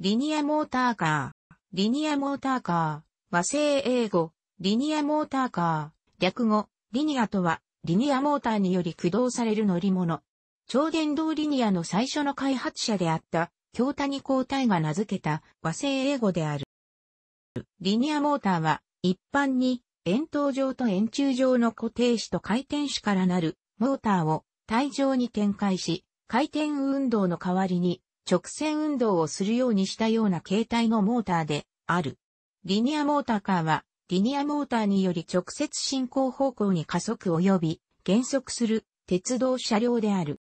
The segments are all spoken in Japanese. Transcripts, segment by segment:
リニアモーターカー。リニアモーターカー。和製英語。リニアモーターカー。略語。リニアとは、リニアモーターにより駆動される乗り物。超電導リニアの最初の開発者であった、京谷交代が名付けた和製英語である。リニアモーターは、一般に、円筒状と円柱状の固定子と回転子からなるモーターを体上に展開し、回転運動の代わりに直線運動をするようにしたような形態のモーターである。リニアモーターカーは、リニアモーターにより直接進行方向に加速及び減速する鉄道車両である。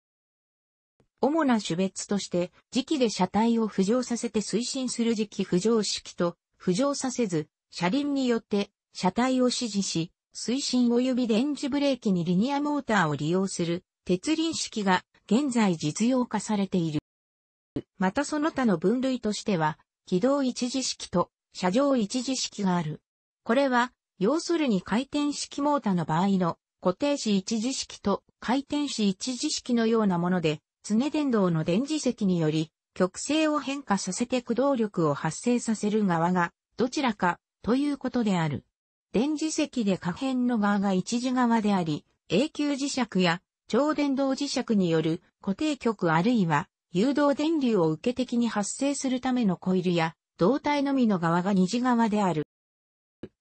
主な種別として、磁気で車体を浮上させて推進する磁気浮上式と、浮上させず、車輪によって車体を指示し、推進及び電磁ブレーキにリニアモーターを利用する鉄輪式が現在実用化されている。またその他の分類としては、軌道一時式と車上一時式がある。これは、要するに回転式モータの場合の固定子一時式と回転子一時式のようなもので、常電動の電磁石により、極性を変化させて駆動力を発生させる側が、どちらか、ということである。電磁石で可変の側が一時側であり、永久磁石や超電導磁石による固定極あるいは誘導電流を受け的に発生するためのコイルや胴体のみの側が二次側である。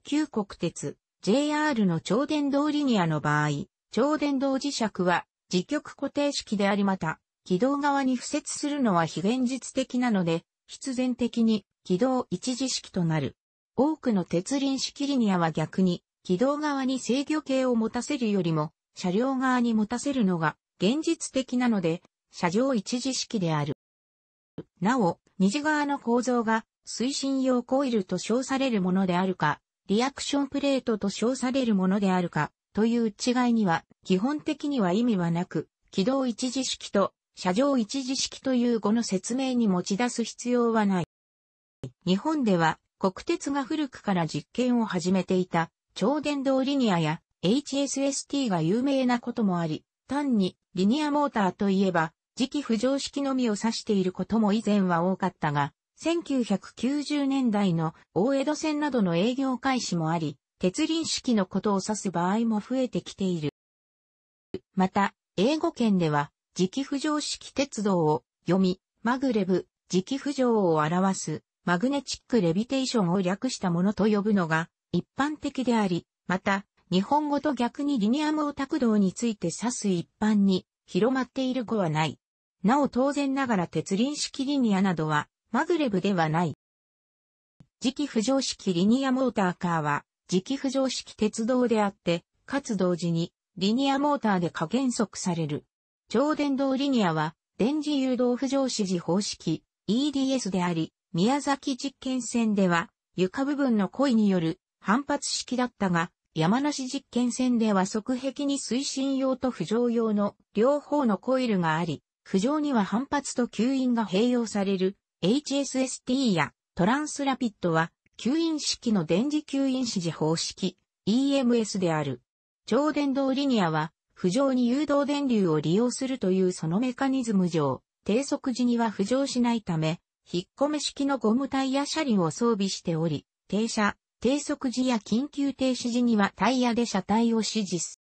旧国鉄 JR の超電導リニアの場合、超電導磁石は自極固定式でありまた、軌道側に付接するのは非現実的なので、必然的に軌道一時式となる。多くの鉄輪式リニアは逆に、軌道側に制御系を持たせるよりも、車両側に持たせるのが現実的なので、車上一時式である。なお、二次側の構造が推進用コイルと称されるものであるか、リアクションプレートと称されるものであるか、という違いには基本的には意味はなく、軌道一時式と車上一時式という語の説明に持ち出す必要はない。日本では国鉄が古くから実験を始めていた超電導リニアや HSST が有名なこともあり、単にリニアモーターといえば磁気浮上式のみを指していることも以前は多かったが、1990年代の大江戸線などの営業開始もあり、鉄輪式のことを指す場合も増えてきている。また、英語圏では、磁気浮上式鉄道を読み、マグレブ、磁気浮上を表す、マグネチックレビテーションを略したものと呼ぶのが一般的であり、また、日本語と逆にリニアモータ駆動について指す一般に広まっている語はない。なお当然ながら鉄輪式リニアなどは、マグレブではない。磁気浮上式リニアモーターカーは、磁気浮上式鉄道であって、かつ同時に、リニアモーターで加減速される。超電導リニアは、電磁誘導浮上指示方式、EDS であり、宮崎実験線では、床部分の恋による反発式だったが、山梨実験線では側壁に推進用と浮上用の両方のコイルがあり、浮上には反発と吸引が併用される HSST やトランスラピッドは吸引式の電磁吸引指示方式 EMS である。超電導リニアは浮上に誘導電流を利用するというそのメカニズム上、低速時には浮上しないため、引っ込め式のゴムタイヤ車輪を装備しており、停車、低速時や緊急停止時にはタイヤで車体を指示す。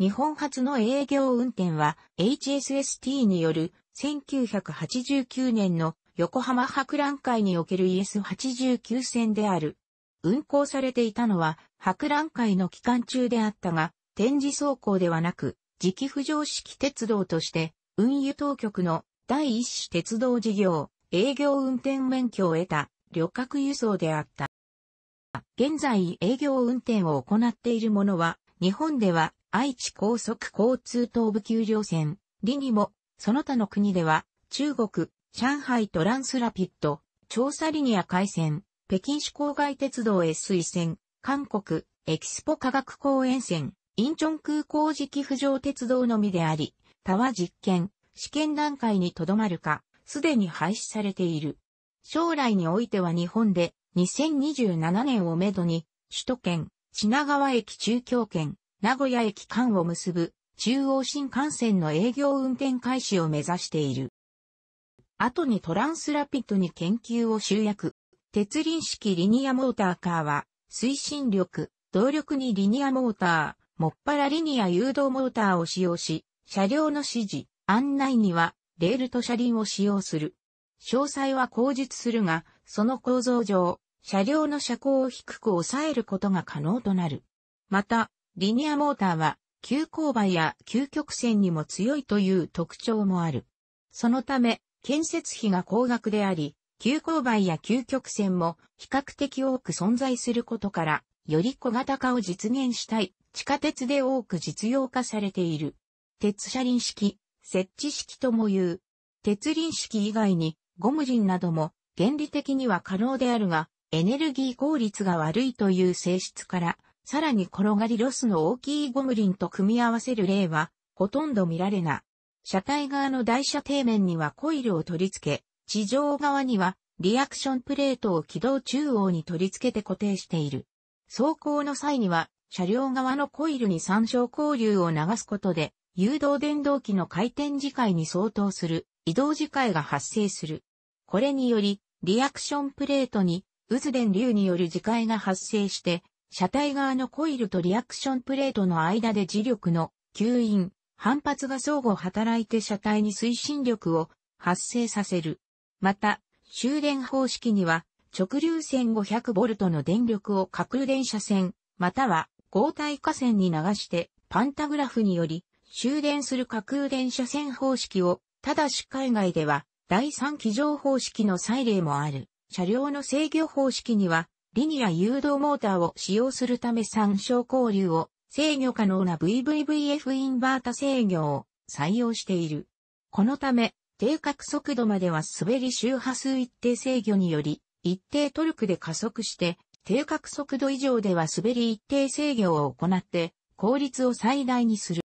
日本初の営業運転は HSST による1989年の横浜博覧会における ES89 線である。運行されていたのは博覧会の期間中であったが、展示走行ではなく、磁気浮上式鉄道として、運輸当局の第一種鉄道事業、営業運転免許を得た旅客輸送であった。現在営業運転を行っているものは、日本では愛知高速交通東部丘陵線、リニモ、その他の国では、中国、上海トランスラピッド、調査リニア海線、北京市郊外鉄道 S 線、韓国、エキスポ科学公園線、インチョン空港磁気浮上鉄道のみであり、他は実験、試験段階にとどまるか、すでに廃止されている。将来においては日本で2027年をめどに、首都圏、品川駅中京圏、名古屋駅間を結ぶ中央新幹線の営業運転開始を目指している。後にトランスラピッドに研究を集約。鉄輪式リニアモーターカーは、推進力、動力にリニアモーター、もっぱらリニア誘導モーターを使用し、車両の指示、案内には、レールと車輪を使用する。詳細は口述するが、その構造上、車両の車高を低く抑えることが可能となる。また、リニアモーターは、急勾配や急曲線にも強いという特徴もある。そのため、建設費が高額であり、急勾配や急曲線も比較的多く存在することから、より小型化を実現したい地下鉄で多く実用化されている。鉄車輪式、設置式とも言う。鉄輪式以外にゴム輪なども原理的には可能であるが、エネルギー効率が悪いという性質から、さらに転がりロスの大きいゴム輪と組み合わせる例は、ほとんど見られない。車体側の台車底面にはコイルを取り付け、地上側にはリアクションプレートを軌道中央に取り付けて固定している。走行の際には車両側のコイルに参照交流を流すことで誘導電動機の回転磁界に相当する移動磁界が発生する。これによりリアクションプレートに渦電流による磁界が発生して車体側のコイルとリアクションプレートの間で磁力の吸引、反発が相互働いて車体に推進力を発生させる。また、終電方式には、直流線 500V の電力を各電車線、または合体化線に流して、パンタグラフにより、終電する架空電車線方式を、ただし海外では、第三機乗方式の際例もある。車両の制御方式には、リニア誘導モーターを使用するため参照交流を制御可能な VVVF インバータ制御を採用している。このため、低角速度までは滑り周波数一定制御により、一定トルクで加速して、低角速度以上では滑り一定制御を行って、効率を最大にする。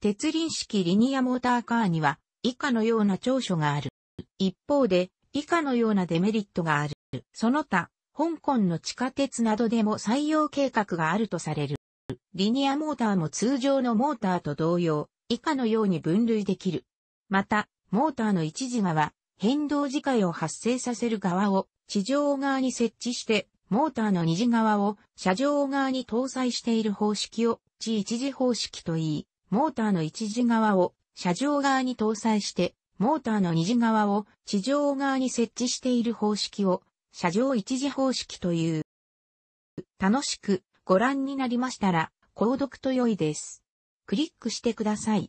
鉄輪式リニアモーターカーには、以下のような長所がある。一方で、以下のようなデメリットがある。その他、香港の地下鉄などでも採用計画があるとされる。リニアモーターも通常のモーターと同様、以下のように分類できる。また、モーターの一時側、変動磁界を発生させる側を地上側に設置して、モーターの二次側を車上側に搭載している方式を地一時方式と言い、モーターの一時側を車上側に搭載して、モーターの二次側を地上側に設置している方式を車上一時方式という。楽しくご覧になりましたら、購読と良いです。クリックしてください。